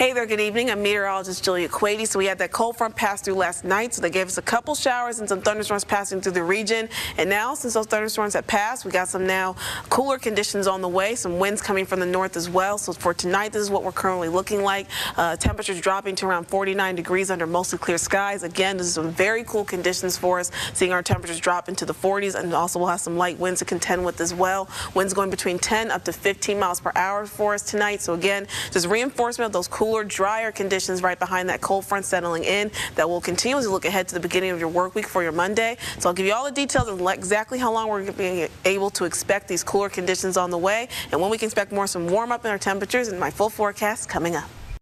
Hey there, good evening. I'm meteorologist Julia Quady. So we had that cold front pass through last night, so they gave us a couple showers and some thunderstorms passing through the region. And now, since those thunderstorms have passed, we got some now cooler conditions on the way, some winds coming from the north as well. So for tonight, this is what we're currently looking like. Uh, temperatures dropping to around 49 degrees under mostly clear skies. Again, this is some very cool conditions for us, seeing our temperatures drop into the 40s, and also we'll have some light winds to contend with as well. Winds going between 10 up to 15 miles per hour for us tonight. So again, just reinforcement of those cooler, drier conditions right behind that cold front settling in that will continue as you look ahead to the beginning of your work week for your Monday. So I'll give you all the details of exactly how long we're being able to expect these cooler conditions on the way and when we can expect more some warm up in our temperatures and my full forecast coming up.